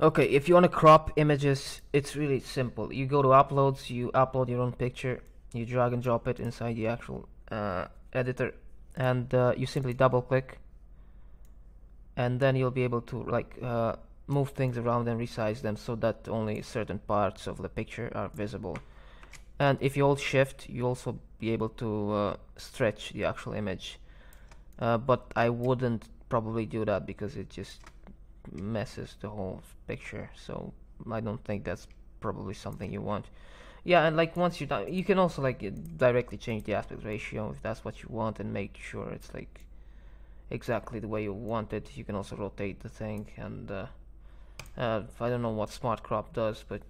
Okay, if you want to crop images, it's really simple. You go to uploads, you upload your own picture, you drag and drop it inside the actual uh, editor, and uh, you simply double click, and then you'll be able to like uh, move things around and resize them so that only certain parts of the picture are visible. And if you hold shift, you also be able to uh, stretch the actual image. Uh, but I wouldn't probably do that because it just messes the whole picture so I don't think that's probably something you want. Yeah and like once you're done you can also like directly change the aspect ratio if that's what you want and make sure it's like exactly the way you want it. You can also rotate the thing and uh, uh, I don't know what smart crop does but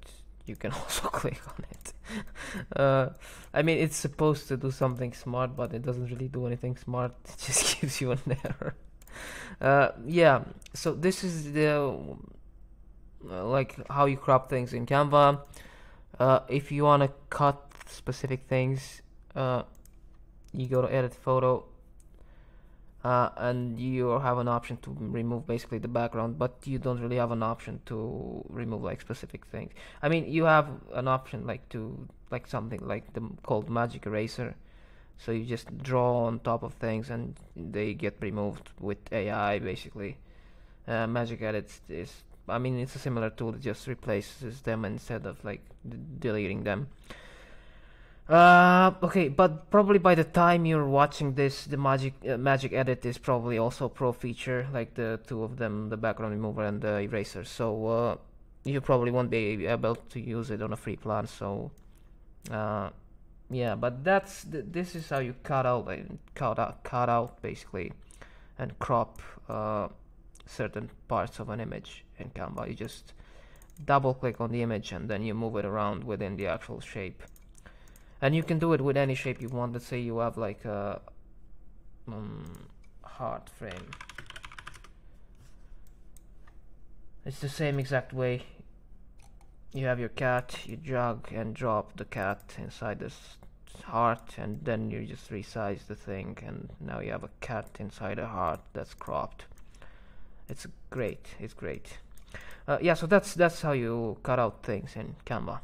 you can also click on it. Uh, I mean it's supposed to do something smart but it doesn't really do anything smart. It just gives you an error. Uh, yeah so this is the uh, like how you crop things in Canva. Uh, if you want to cut specific things uh, you go to edit photo uh, and you have an option to remove basically the background but you don't really have an option to remove like specific things. I mean you have an option like to like something like the called magic eraser. So you just draw on top of things and they get removed with AI basically uh, magic edit is I mean it's a similar tool that just replaces them instead of like deleting them. Uh, okay but probably by the time you're watching this the magic uh, magic edit is probably also a pro feature like the two of them the background remover and the eraser. So uh, you probably won't be able to use it on a free plan so uh, yeah but that's th this is how you cut out and cut out cut out basically and crop uh, certain parts of an image in Canva. You just double click on the image and then you move it around within the actual shape. And you can do it with any shape you want. Let's say you have like a um, heart frame. It's the same exact way. You have your cat you drag and drop the cat inside this heart and then you just resize the thing and now you have a cat inside a heart that's cropped it's great it's great. Uh, yeah so that's that's how you cut out things in Canva